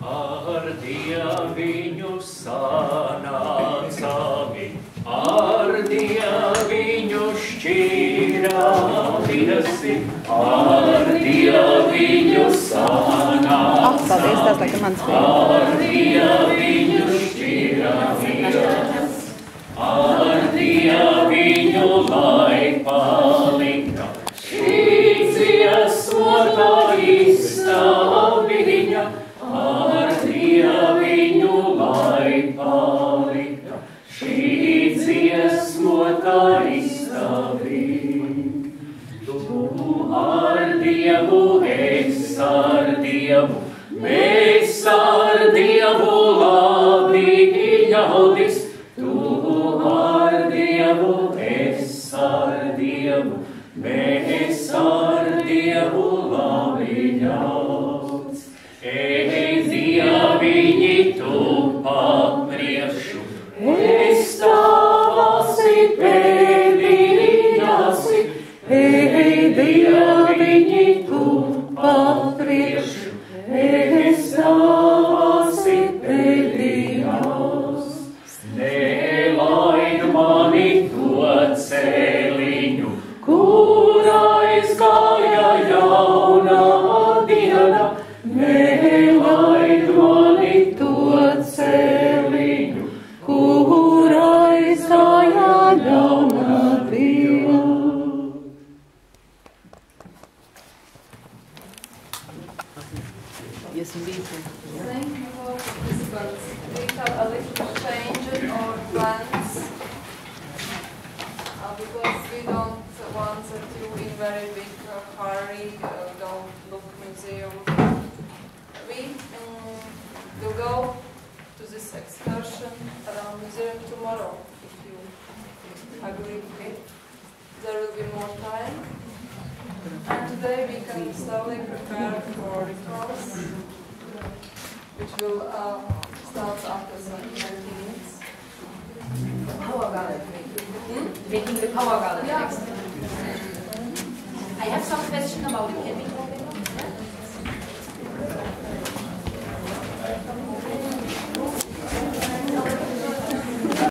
Ar dieviņu sanācami, ar dieviņu šķīrāmiesi, ar dieviņu sanācami. Ah, paldies, tas laikam mans bija. Ar dieviņu šķīrāmies, ar dieviņu lai lai palika. Šī dziesmotā izstāviņa. Tu ar Dievu, es ar Dievu, mēs ar Dievu labi ļaudis. Tu ar Dievu, es ar Dievu, mēs ar Dievu labi ļaudis. Papriekšu, es tavasi pēdījāsi. Ej, Dieviņi, Yes, indeed. Thank you for participants. We have a little change our plans uh, because we don't want that you in very big hurry uh, don't look museum. We um, will go to this excursion around museum tomorrow agree. Okay? There will be more time. And today we can slowly prepare for the course, which will uh, start after some 20 minutes. Power garden. Hmm? Making the power garden Yeah. I have some question about the talk